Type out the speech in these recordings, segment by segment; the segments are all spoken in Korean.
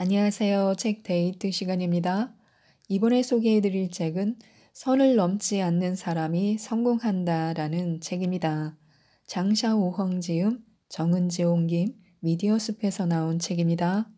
안녕하세요. 책 데이트 시간입니다. 이번에 소개해 드릴 책은 선을 넘지 않는 사람이 성공한다 라는 책입니다. 장샤오헝 지음, 정은지 옮김, 미디어숲에서 나온 책입니다.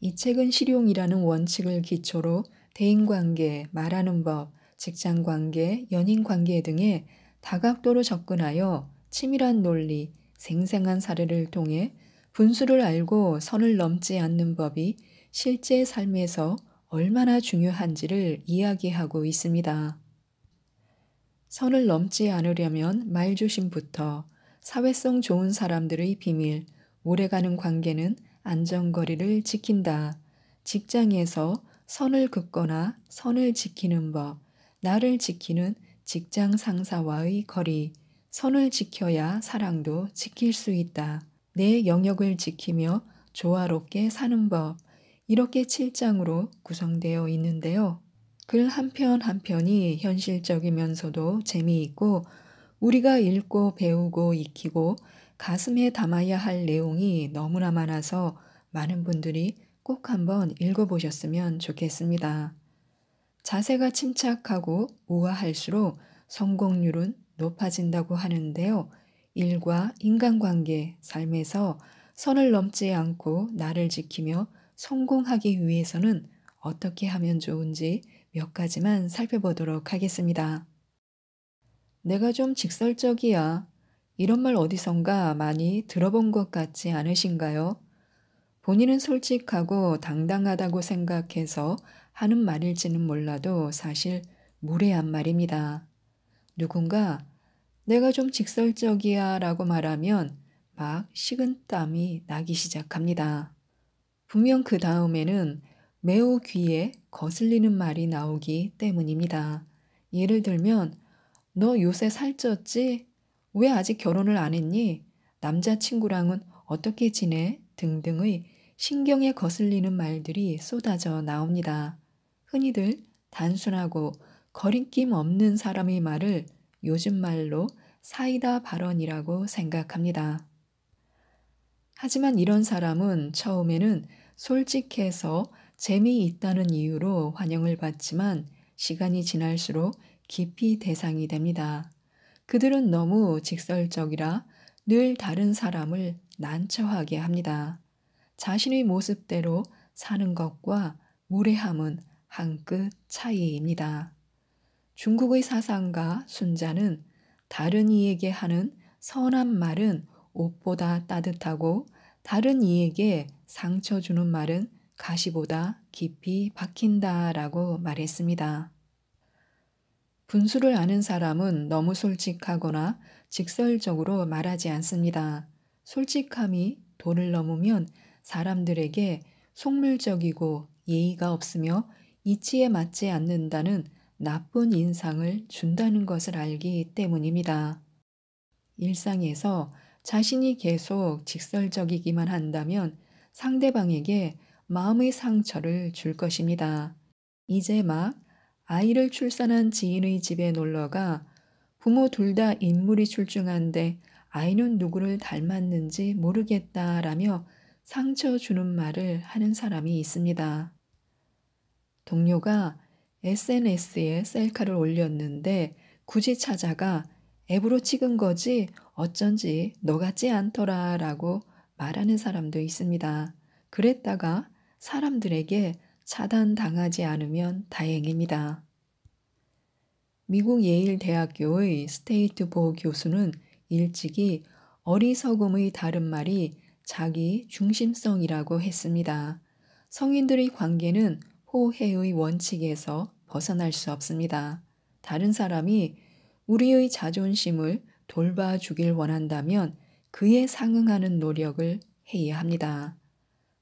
이 책은 실용이라는 원칙을 기초로 대인관계, 말하는 법, 직장관계, 연인관계 등에 다각도로 접근하여 치밀한 논리, 생생한 사례를 통해 분수를 알고 선을 넘지 않는 법이 실제 삶에서 얼마나 중요한지를 이야기하고 있습니다. 선을 넘지 않으려면 말조심부터 사회성 좋은 사람들의 비밀, 오래가는 관계는 안전거리를 지킨다. 직장에서 선을 긋거나 선을 지키는 법, 나를 지키는 직장 상사와의 거리, 선을 지켜야 사랑도 지킬 수 있다. 내 영역을 지키며 조화롭게 사는 법. 이렇게 7장으로 구성되어 있는데요. 글 한편 한 편이 현실적이면서도 재미있고 우리가 읽고 배우고 익히고 가슴에 담아야 할 내용이 너무나 많아서 많은 분들이 꼭 한번 읽어보셨으면 좋겠습니다. 자세가 침착하고 우아할수록 성공률은 높아진다고 하는데요. 일과 인간관계, 삶에서 선을 넘지 않고 나를 지키며 성공하기 위해서는 어떻게 하면 좋은지 몇 가지만 살펴보도록 하겠습니다. 내가 좀 직설적이야. 이런 말 어디선가 많이 들어본 것 같지 않으신가요? 본인은 솔직하고 당당하다고 생각해서 하는 말일지는 몰라도 사실 무례한 말입니다. 누군가 내가 좀 직설적이야 라고 말하면 막 식은땀이 나기 시작합니다. 분명 그 다음에는 매우 귀에 거슬리는 말이 나오기 때문입니다. 예를 들면, 너 요새 살쪘지? 왜 아직 결혼을 안 했니? 남자친구랑은 어떻게 지내? 등등의 신경에 거슬리는 말들이 쏟아져 나옵니다. 흔히들 단순하고 거리낌 없는 사람의 말을 요즘 말로 사이다 발언이라고 생각합니다. 하지만 이런 사람은 처음에는 솔직해서 재미있다는 이유로 환영을 받지만 시간이 지날수록 깊이 대상이 됩니다. 그들은 너무 직설적이라 늘 다른 사람을 난처하게 합니다. 자신의 모습대로 사는 것과 무례함은 한 끗 차이입니다. 중국의 사상가 순자는 다른 이에게 하는 선한 말은 옷보다 따뜻하고 다른 이에게 상처 주는 말은 가시보다 깊이 박힌다 라고 말했습니다. 분수를 아는 사람은 너무 솔직하거나 직설적으로 말하지 않습니다. 솔직함이 도를 넘으면 사람들에게 속물적이고 예의가 없으며 이치에 맞지 않는다는 나쁜 인상을 준다는 것을 알기 때문입니다. 일상에서 자신이 계속 직설적이기만 한다면 상대방에게 마음의 상처를 줄 것입니다. 이제 막 아이를 출산한 지인의 집에 놀러가 부모 둘 다 인물이 출중한데 아이는 누구를 닮았는지 모르겠다라며 상처 주는 말을 하는 사람이 있습니다. 동료가 SNS에 셀카를 올렸는데 굳이 찾아가 앱으로 찍은 거지 어쩐지 너 같지 않더라 라고 말하는 사람도 있습니다. 그랬다가 사람들에게 차단당하지 않으면 다행입니다. 미국 예일 대학교의 스테이트 보 교수는 일찍이 어리석음의 다른 말이 자기 중심성이라고 했습니다. 성인들의 관계는 호혜의 원칙에서 벗어날 수 없습니다. 다른 사람이 우리의 자존심을 돌봐주길 원한다면 그에 상응하는 노력을 해야 합니다.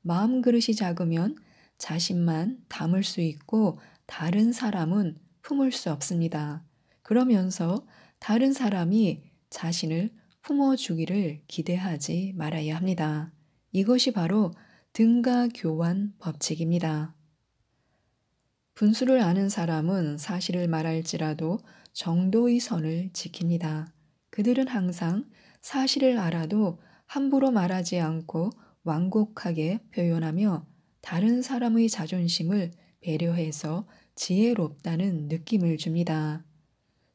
마음 그릇이 작으면 자신만 담을 수 있고 다른 사람은 품을 수 없습니다. 그러면서 다른 사람이 자신을 품어주기를 기대하지 말아야 합니다. 이것이 바로 등가 교환 법칙입니다. 분수를 아는 사람은 사실을 말할지라도 정도의 선을 지킵니다. 그들은 항상 사실을 알아도 함부로 말하지 않고 완곡하게 표현하며 다른 사람의 자존심을 배려해서 지혜롭다는 느낌을 줍니다.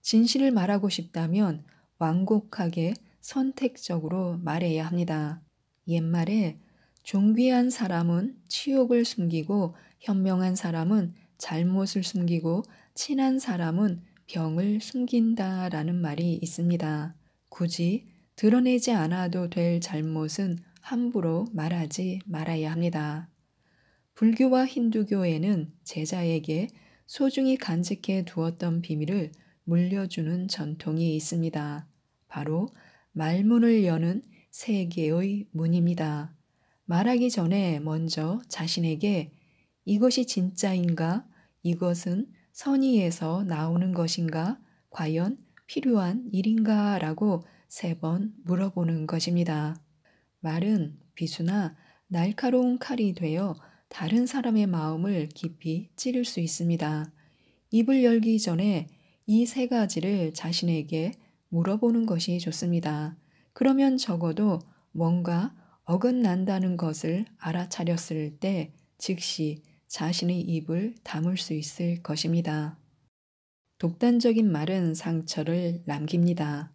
진실을 말하고 싶다면 완곡하게 선택적으로 말해야 합니다. 옛말에 존귀한 사람은 치욕을 숨기고 현명한 사람은 잘못을 숨기고 친한 사람은 병을 숨긴다 라는 말이 있습니다. 굳이 드러내지 않아도 될 잘못은 함부로 말하지 말아야 합니다. 불교와 힌두교에는 제자에게 소중히 간직해 두었던 비밀을 물려주는 전통이 있습니다. 바로 말문을 여는 세 개의 문입니다. 말하기 전에 먼저 자신에게 이것이 진짜인가? 이것은 선의에서 나오는 것인가? 과연 필요한 일인가? 라고 세 번 물어보는 것입니다. 말은 비수나 날카로운 칼이 되어 다른 사람의 마음을 깊이 찌를 수 있습니다. 입을 열기 전에 이 세 가지를 자신에게 물어보는 것이 좋습니다. 그러면 적어도 뭔가 어긋난다는 것을 알아차렸을 때 즉시 자신의 입을 다물 수 있을 것입니다. 독단적인 말은 상처를 남깁니다.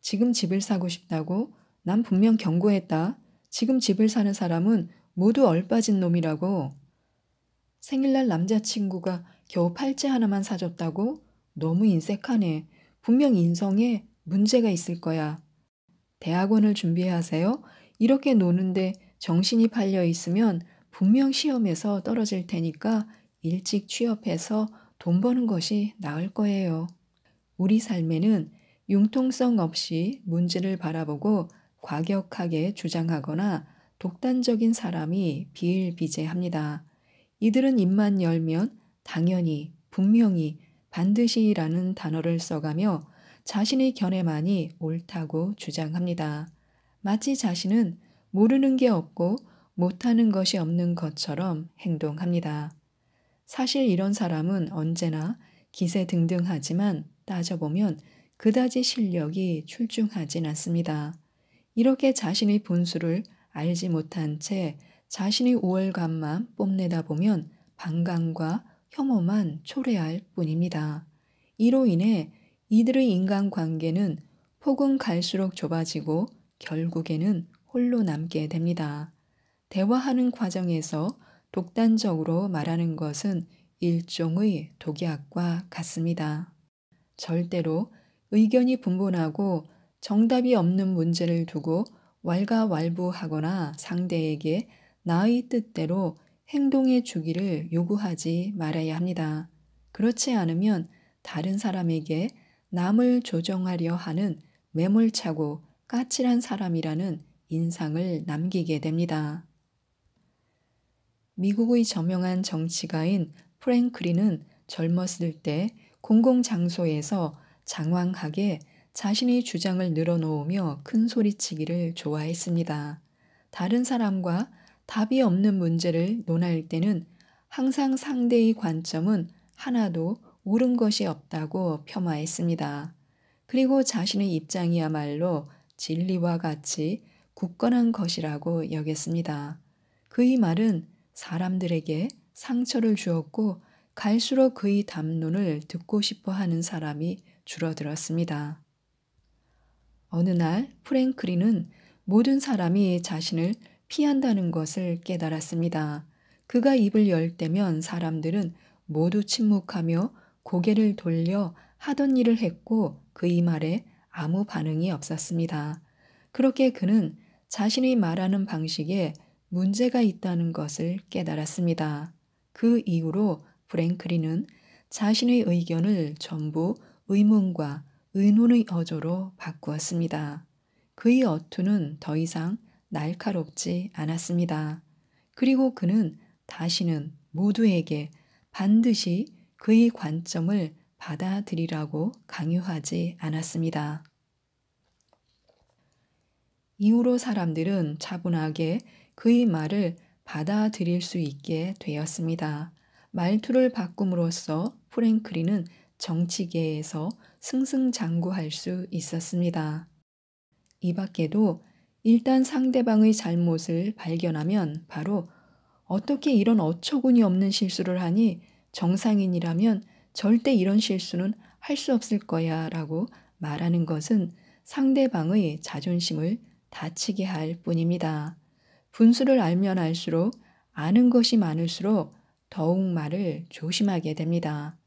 지금 집을 사고 싶다고? 난 분명 경고했다. 지금 집을 사는 사람은 모두 얼빠진 놈이라고. 생일날 남자친구가 겨우 팔찌 하나만 사줬다고? 너무 인색하네. 분명 인성에 문제가 있을 거야. 대학원을 준비하세요? 이렇게 노는데 정신이 팔려 있으면 분명 시험에서 떨어질 테니까 일찍 취업해서 돈 버는 것이 나을 거예요. 우리 삶에는 융통성 없이 문제를 바라보고 과격하게 주장하거나 독단적인 사람이 비일비재합니다. 이들은 입만 열면 당연히, 분명히, 반드시라는 단어를 써가며 자신의 견해만이 옳다고 주장합니다. 마치 자신은 모르는 게 없고 못하는 것이 없는 것처럼 행동합니다. 사실 이런 사람은 언제나 기세 등등하지만 따져보면 그다지 실력이 출중하진 않습니다. 이렇게 자신의 분수를 알지 못한 채 자신의 우월감만 뽐내다 보면 반감과 혐오만 초래할 뿐입니다. 이로 인해 이들의 인간관계는 폭은 갈수록 좁아지고 결국에는 홀로 남게 됩니다. 대화하는 과정에서 독단적으로 말하는 것은 일종의 독약과 같습니다. 절대로 의견이 분분하고 정답이 없는 문제를 두고 왈가왈부하거나 상대에게 나의 뜻대로 행동해 주기를 요구하지 말아야 합니다. 그렇지 않으면 다른 사람에게 남을 조정하려 하는 매몰차고 까칠한 사람이라는 인상을 남기게 됩니다. 미국의 저명한 정치가인 프랭클린은 젊었을 때 공공장소에서 장황하게 자신의 주장을 늘어놓으며 큰 소리치기를 좋아했습니다. 다른 사람과 답이 없는 문제를 논할 때는 항상 상대의 관점은 하나도 옳은 것이 없다고 폄하했습니다. 그리고 자신의 입장이야말로 진리와 같이 굳건한 것이라고 여겼습니다. 그의 말은 사람들에게 상처를 주었고 갈수록 그의 담론을 듣고 싶어 하는 사람이 줄어들었습니다. 어느 날 프랭클린은 모든 사람이 자신을 피한다는 것을 깨달았습니다. 그가 입을 열 때면 사람들은 모두 침묵하며 고개를 돌려 하던 일을 했고 그의 말에 아무 반응이 없었습니다. 그렇게 그는 자신이 말하는 방식에 문제가 있다는 것을 깨달았습니다. 그 이후로 프랭클린은 자신의 의견을 전부 의문과 의논의 어조로 바꾸었습니다. 그의 어투는 더 이상 날카롭지 않았습니다. 그리고 그는 다시는 모두에게 반드시 그의 관점을 받아들이라고 강요하지 않았습니다. 이후로 사람들은 차분하게 그의 말을 받아들일 수 있게 되었습니다. 말투를 바꿈으로써 프랭클린은 정치계에서 승승장구할 수 있었습니다. 이 밖에도 일단 상대방의 잘못을 발견하면 바로 어떻게 이런 어처구니 없는 실수를 하니 정상인이라면 절대 이런 실수는 할 수 없을 거야 라고 말하는 것은 상대방의 자존심을 다치게 할 뿐입니다. 분수를 알면 알수록 아는 것이 많을수록 더욱 말을 조심하게 됩니다.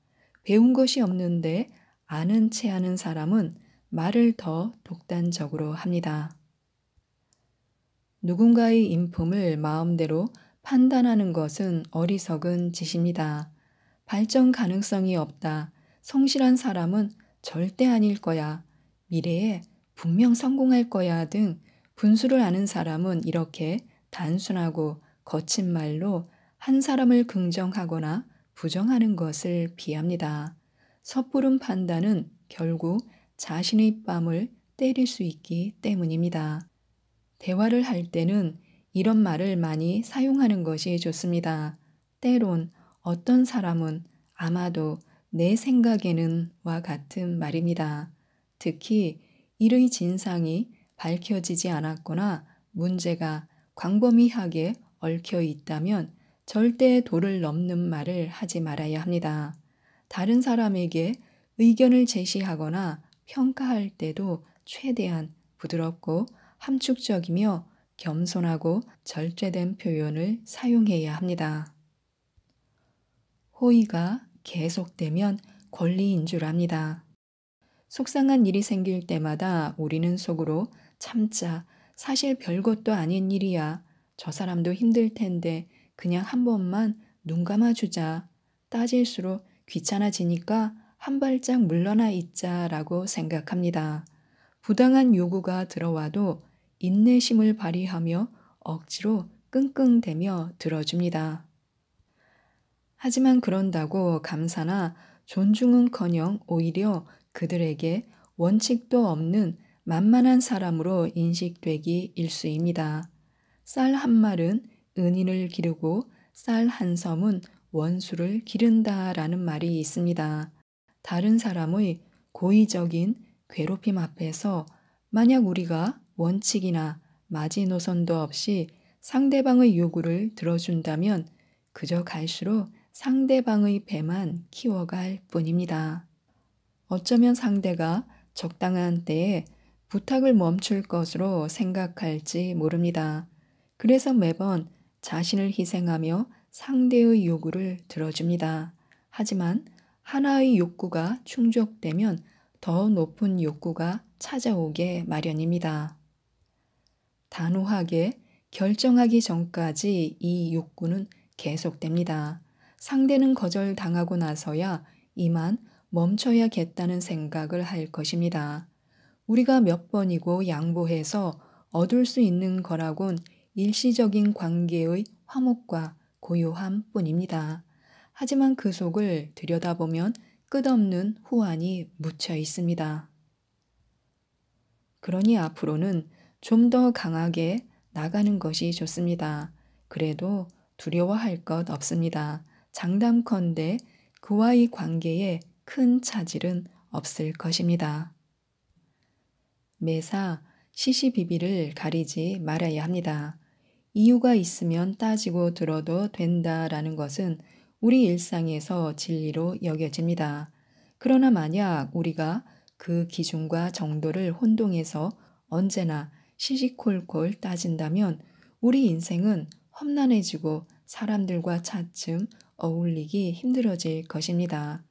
배운 것이 없는데 아는 채 하는 사람은 말을 더 독단적으로 합니다. 누군가의 인품을 마음대로 판단하는 것은 어리석은 짓입니다. 발전 가능성이 없다. 성실한 사람은 절대 아닐 거야. 미래에 분명 성공할 거야 등 분수를 아는 사람은 이렇게 단순하고 거친 말로 한 사람을 긍정하거나 부정하는 것을 비합니다. 섣부른 판단은 결국 자신의 뺨을 때릴 수 있기 때문입니다. 대화를 할 때는 이런 말을 많이 사용하는 것이 좋습니다. 때론 어떤 사람은 아마도 내 생각에는 와 같은 말입니다. 특히 일의 진상이 밝혀지지 않았거나 문제가 광범위하게 얽혀 있다면 절대 도를 넘는 말을 하지 말아야 합니다. 다른 사람에게 의견을 제시하거나 평가할 때도 최대한 부드럽고 함축적이며 겸손하고 절제된 표현을 사용해야 합니다. 호의가 계속되면 권리인 줄 압니다. 속상한 일이 생길 때마다 우리는 속으로 참자, 사실 별것도 아닌 일이야. 저 사람도 힘들 텐데 그냥 한 번만 눈 감아주자. 따질수록 귀찮아지니까 한 발짝 물러나 있자라고 생각합니다. 부당한 요구가 들어와도 인내심을 발휘하며 억지로 끙끙대며 들어줍니다. 하지만 그런다고 감사나 존중은커녕 오히려 그들에게 원칙도 없는 만만한 사람으로 인식되기 일쑤입니다. 쌀 한 말은 은인을 기르고 쌀 한 섬은 원수를 기른다 라는 말이 있습니다. 다른 사람의 고의적인 괴롭힘 앞에서 만약 우리가 원칙이나 마지노선도 없이 상대방의 요구를 들어준다면 그저 갈수록 상대방의 배만 키워갈 뿐입니다. 어쩌면 상대가 적당한 때에 부탁을 멈출 것으로 생각할지 모릅니다. 그래서 매번 자신을 희생하며 상대의 요구를 들어줍니다. 하지만 하나의 욕구가 충족되면 더 높은 욕구가 찾아오게 마련입니다. 단호하게 결정하기 전까지 이 욕구는 계속됩니다. 상대는 거절당하고 나서야 이만 멈춰야겠다는 생각을 할 것입니다. 우리가 몇 번이고 양보해서 얻을 수 있는 거라곤 일시적인 관계의 화목과 고요함 뿐입니다. 하지만 그 속을 들여다보면 끝없는 후환이 묻혀 있습니다. 그러니 앞으로는 좀 더 강하게 나가는 것이 좋습니다. 그래도 두려워할 것 없습니다. 장담컨대 그와의 관계에 큰 차질은 없을 것입니다. 매사 시시비비를 가리지 말아야 합니다. 이유가 있으면 따지고 들어도 된다라는 것은 우리 일상에서 진리로 여겨집니다. 그러나 만약 우리가 그 기준과 정도를 혼동해서 언제나 시시콜콜 따진다면 우리 인생은 험난해지고 사람들과 차츰 어울리기 힘들어질 것입니다.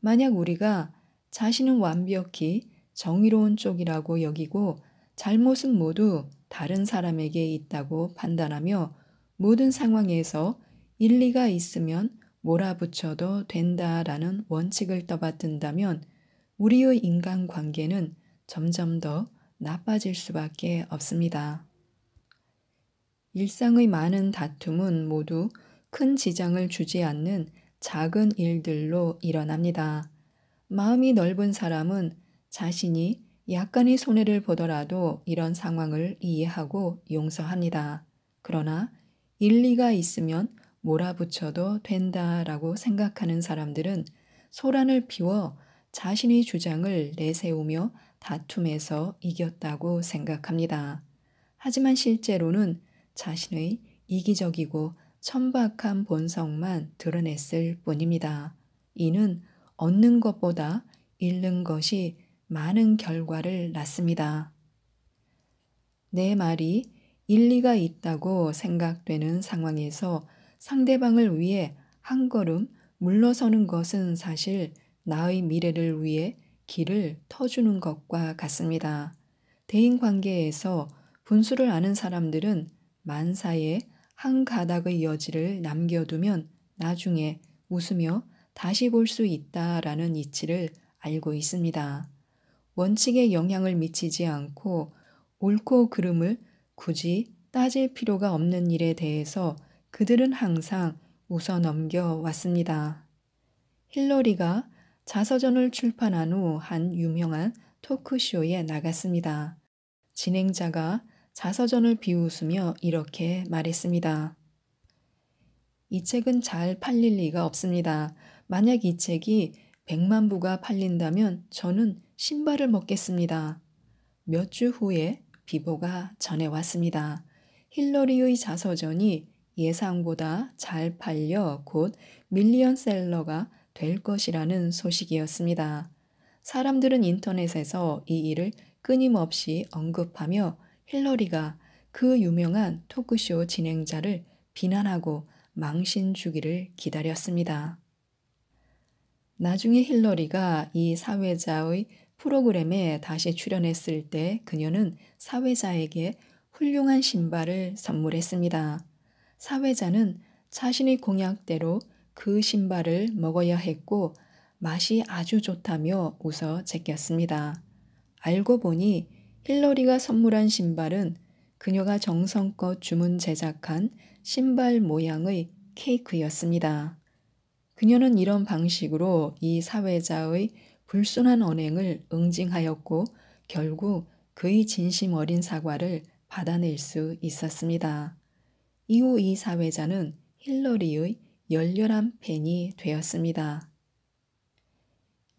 만약 우리가 자신은 완벽히 정의로운 쪽이라고 여기고 잘못은 모두 다른 사람에게 있다고 판단하며 모든 상황에서 일리가 있으면 몰아붙여도 된다라는 원칙을 떠받든다면 우리의 인간관계는 점점 더 나빠질 수밖에 없습니다. 일상의 많은 다툼은 모두 큰 지장을 주지 않는 작은 일들로 일어납니다. 마음이 넓은 사람은 자신이 약간의 손해를 보더라도 이런 상황을 이해하고 용서합니다. 그러나 일리가 있으면 몰아붙여도 된다라고 생각하는 사람들은 소란을 피워 자신의 주장을 내세우며 다툼에서 이겼다고 생각합니다. 하지만 실제로는 자신의 이기적이고 천박한 본성만 드러냈을 뿐입니다. 이는 얻는 것보다 잃는 것이 많은 결과를 낳습니다. 내 말이 일리가 있다고 생각되는 상황에서 상대방을 위해 한 걸음 물러서는 것은 사실 나의 미래를 위해 길을 터주는 것과 같습니다. 대인 관계에서 분수를 아는 사람들은 만사에 한 가닥의 여지를 남겨두면 나중에 웃으며 다시 볼 수 있다라는 이치를 알고 있습니다. 원칙에 영향을 미치지 않고 옳고 그름을 굳이 따질 필요가 없는 일에 대해서 그들은 항상 웃어 넘겨 왔습니다. 힐러리가 자서전을 출판한 후 한 유명한 토크쇼에 나갔습니다. 진행자가 자서전을 비웃으며 이렇게 말했습니다. 이 책은 잘 팔릴 리가 없습니다. 만약 이 책이 100만 부가 팔린다면 저는 신발을 먹겠습니다. 몇주 후에 비보가 전해왔습니다. 힐러리의 자서전이 예상보다 잘 팔려 곧 밀리언셀러가 될 것이라는 소식이었습니다. 사람들은 인터넷에서 이 일을 끊임없이 언급하며 힐러리가 그 유명한 토크쇼 진행자를 비난하고 망신 주기를 기다렸습니다. 나중에 힐러리가 이 사회자의 프로그램에 다시 출연했을 때 그녀는 사회자에게 훌륭한 신발을 선물했습니다. 사회자는 자신의 공약대로 그 신발을 먹어야 했고 맛이 아주 좋다며 웃어 제꼈습니다. 알고 보니 힐러리가 선물한 신발은 그녀가 정성껏 주문 제작한 신발 모양의 케이크였습니다. 그녀는 이런 방식으로 이 사회자의 불순한 언행을 응징하였고 결국 그의 진심 어린 사과를 받아낼 수 있었습니다. 이후 이 사회자는 힐러리의 열렬한 팬이 되었습니다.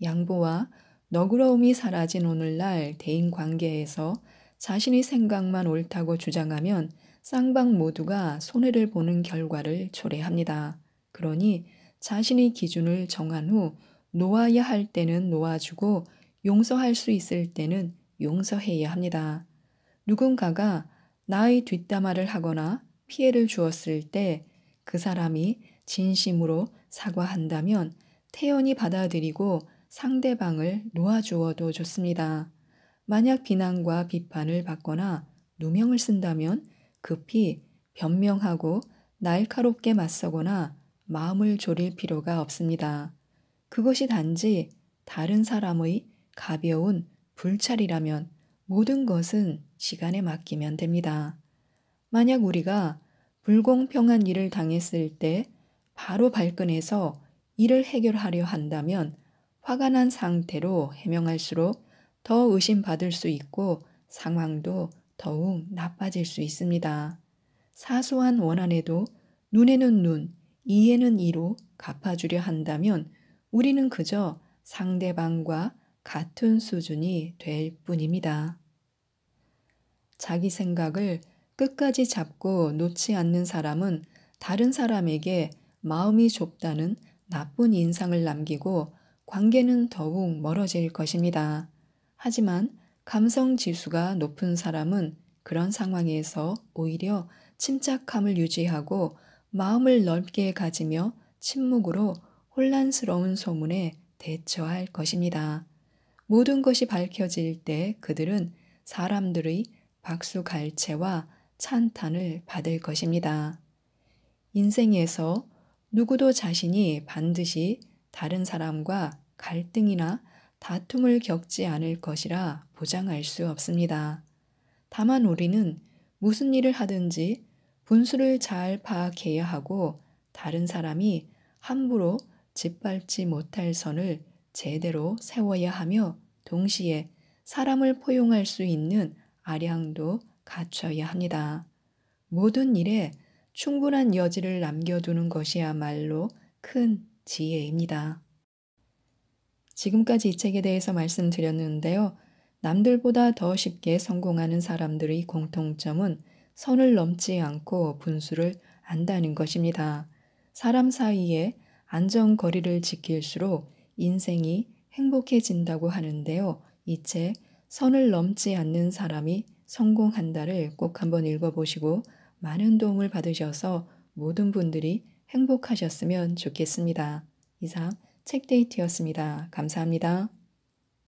양보와 너그러움이 사라진 오늘날 대인 관계에서 자신의 생각만 옳다고 주장하면 쌍방 모두가 손해를 보는 결과를 초래합니다. 그러니 자신의 기준을 정한 후 놓아야 할 때는 놓아주고 용서할 수 있을 때는 용서해야 합니다. 누군가가 나의 뒷담화를 하거나 피해를 주었을 때 그 사람이 진심으로 사과한다면 태연히 받아들이고 상대방을 놓아주어도 좋습니다. 만약 비난과 비판을 받거나 누명을 쓴다면 급히 변명하고 날카롭게 맞서거나 마음을 졸일 필요가 없습니다. 그것이 단지 다른 사람의 가벼운 불찰이라면 모든 것은 시간에 맡기면 됩니다. 만약 우리가 불공평한 일을 당했을 때 바로 발끈해서 이를 해결하려 한다면 화가 난 상태로 해명할수록 더 의심받을 수 있고 상황도 더욱 나빠질 수 있습니다. 사소한 원한에도 눈에는 눈, 이에는 이로 갚아주려 한다면 우리는 그저 상대방과 같은 수준이 될 뿐입니다. 자기 생각을 끝까지 잡고 놓지 않는 사람은 다른 사람에게 마음이 좁다는 나쁜 인상을 남기고 관계는 더욱 멀어질 것입니다. 하지만 감성 지수가 높은 사람은 그런 상황에서 오히려 침착함을 유지하고 마음을 넓게 가지며 침묵으로 혼란스러운 소문에 대처할 것입니다. 모든 것이 밝혀질 때 그들은 사람들의 박수 갈채와 찬탄을 받을 것입니다. 인생에서 누구도 자신이 반드시 다른 사람과 갈등이나 다툼을 겪지 않을 것이라 보장할 수 없습니다. 다만 우리는 무슨 일을 하든지 분수를 잘 파악해야 하고 다른 사람이 함부로 짓밟지 못할 선을 제대로 세워야 하며 동시에 사람을 포용할 수 있는 아량도 갖춰야 합니다. 모든 일에 충분한 여지를 남겨두는 것이야말로 큰 지혜입니다. 지금까지 이 책에 대해서 말씀드렸는데요. 남들보다 더 쉽게 성공하는 사람들의 공통점은 선을 넘지 않고 분수를 안다는 것입니다. 사람 사이에 안전거리를 지킬수록 인생이 행복해진다고 하는데요. 이 책 선을 넘지 않는 사람이 성공한다를 꼭 한번 읽어보시고 많은 도움을 받으셔서 모든 분들이 행복하셨으면 좋겠습니다. 이상 책데이트였습니다. 감사합니다.